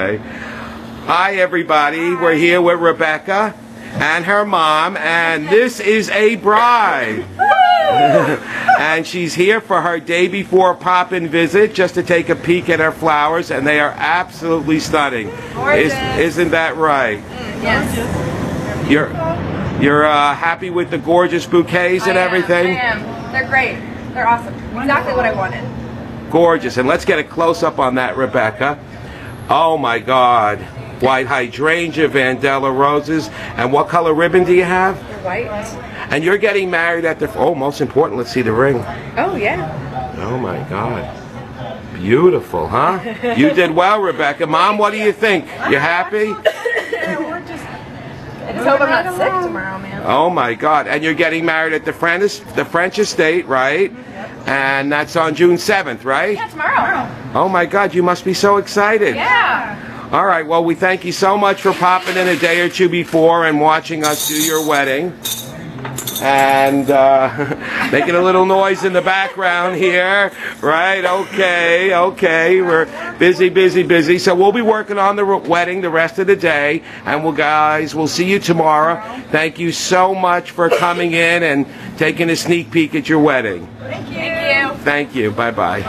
Okay. Hi, everybody. We're here with Rebecca and her mom, and this is a bride. and she's here for her day before pop-in visit just to take a peek at her flowers, and they are absolutely stunning. Gorgeous. Is, not that right? Yes. You're you're uh, happy with the gorgeous bouquets and I am, everything? I am. They're great. They're awesome. Exactly what I wanted. Gorgeous. And let's get a close up on that, Rebecca. Oh my God. White hydrangea, Vendela roses. And what color ribbon do you have? White. And you're getting married at the. Oh, most important, let's see the ring. Oh, yeah. Oh my God. Beautiful, huh? You did well, Rebecca. Mom, what do you think? You happy? Just hope I'm not sick tomorrow, man. Oh my God! And you're getting married at the French, the French estate, right? And that's on June 7th, right? Yeah, tomorrow. Oh my God! You must be so excited. Yeah. All right. Well, we thank you so much for popping in a day or two before and watching us do your wedding. And uh, making a little noise in the background here, right? Okay, okay. We're busy, busy, busy. So we'll be working on the wedding the rest of the day. And we'll, guys, we'll see you tomorrow. Thank you so much for coming in and taking a sneak peek at your wedding. Thank you. Thank you. Thank you. Bye bye.